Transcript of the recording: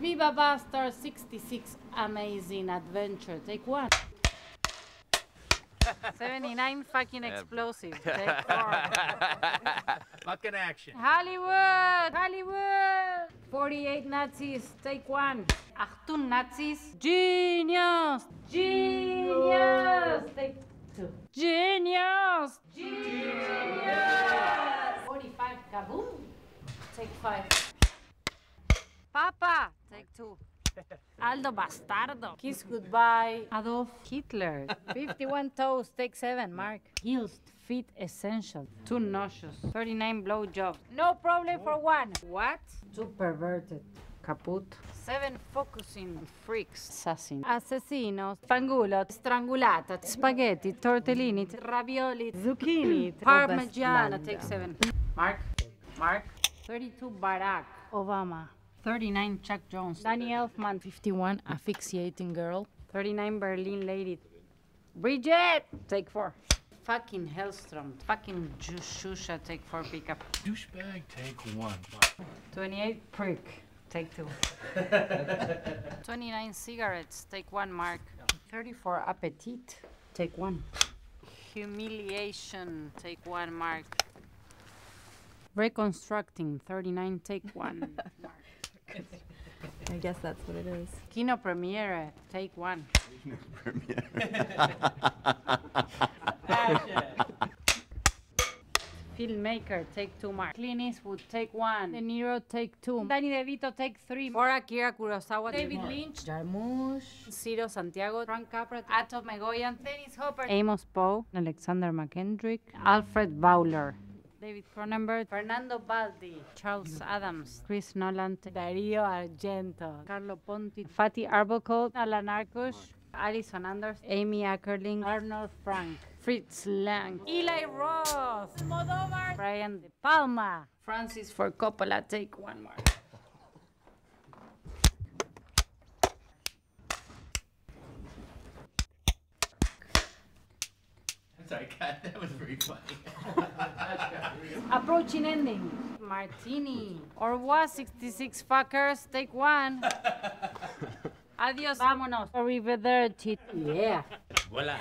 Viva Buster 66 Amazing Adventure. Take one. 79 fucking explosive. Take four. Fucking action. Hollywood! Hollywood! 48 Nazis, take one. Achtung Nazis. Genius! Genius! Take two. Genius! Genius! 45 Kaboom! Take five. Two. Aldo Bastardo. Kiss goodbye. Adolf Hitler. 51 toes. Take seven. Mark. Heels. Feet essential. Two nauseous. 39 blowjobs. No problem for one. What? Two perverted. Caput. Seven focusing freaks. Assassin. Assassino. Spangulo. Strangulata. Spaghetti. Tortellini. Ravioli. Zucchini. Parmigiana. Take seven. Mark. Mark. 32 Barack Obama. 39 Chuck Jones. Danny Elfman. 51 Asphyxiating Girl. 39 Berlin Lady. Bridget! Take four. Fucking Hellstrom. Fucking Ju- Shusha. Take four pickup. Douchebag, take one. 28 Prick. Take two. 29 Cigarettes. Take one mark. 34 Appetit. Take one. Humiliation. Take one mark. Reconstructing. 39. Take one. I guess that's what it is. Kino Premiere. Eh, take one. Kino premiere. Filmmaker, take two mark. Clint Eastwood, take one. De Niro, take two. Danny DeVito, take three. Or Akira Kurosawa, David Lynch, Jarmusch, Cirio Santiago, Frank Capra, Atom Egoyan, Dennis Hopper, Amos Poe, Alexander Mackendrick, Alfred Bowler. David Cronenberg, Fernando Baldi, Charles Adams, Chris Nolan, Dario Argento, Carlo Ponti, Fatty Arbuckle, Alan Arkush, Allison Anders, Amy Heckerling, Arnold Fanck, Fritz Lang, Eli Roth, Brian De Palma, Francis Ford Coppola, take one more. sorry, Kat, that was very funny. Approaching ending. Martini. Or was 66 fuckers, take one. Adios, vámonos. Arrivederci. Yeah. Voila.